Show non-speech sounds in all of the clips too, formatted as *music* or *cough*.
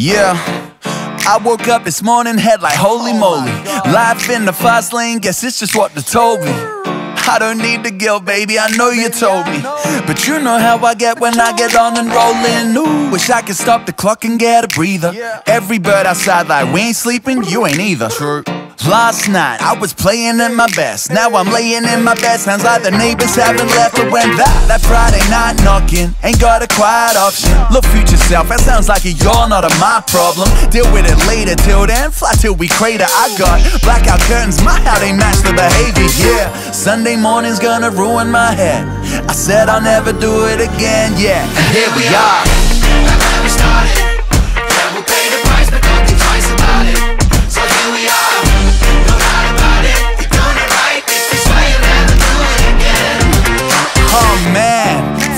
Yeah. I woke up this morning, head like holy moly. Life in the fast lane, guess it's just what they told me. I don't need the guilt, baby, I know you told me. But you know how I get when I get on and rolling. Ooh, wish I could stop the clock and get a breather. Every bird outside, like, we ain't sleeping, you ain't either. True. Last night I was playing at my best. Now I'm laying in my bed. Sounds like the neighbors haven't left. But when that that Friday night knocking ain't got a quiet option. Look, future self, that sounds like a you're not a my problem. Deal with it later. Till then, fly till we crater. I got blackout curtains. My how they match the behavior. Yeah, Sunday morning's gonna ruin my head. I said I'll never do it again. Yeah, and here we are.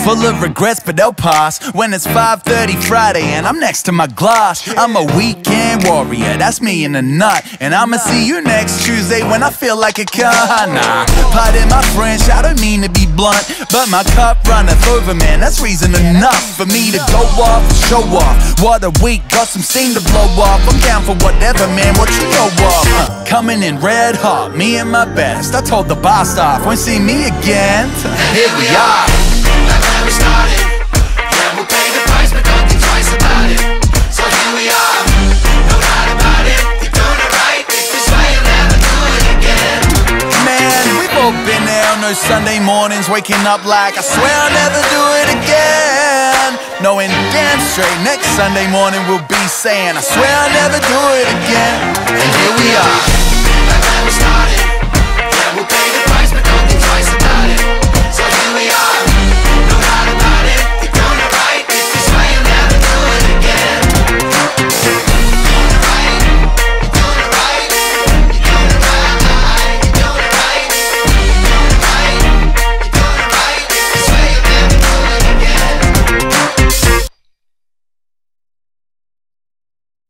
Full of regrets, but they'll pass when it's 5:30 Friday and I'm next to my glass. I'm a weekend warrior, that's me in a nut, and I'ma see you next Tuesday when I feel like a cunt. Nah, pardon my French, I don't mean to be blunt, but my cup runneth over, man. That's reason enough for me to go off, show off. What a week, got some steam to blow off. I'm down for whatever, man. What you know of? Uh, coming in red hot, me and my best. I told the bar staff, won't see me again. *laughs* Here we are. We started. Yeah, we'll pay the price, but don't think twice about it. So here we are, no doubt about it. You're doing it right. You'll never do it again. Man, we've been there Sunday mornings, waking up like, I swear I'll never do it again. Knowing damn straight, next Sunday morning we'll be saying, I swear I'll never do it again. And here we are.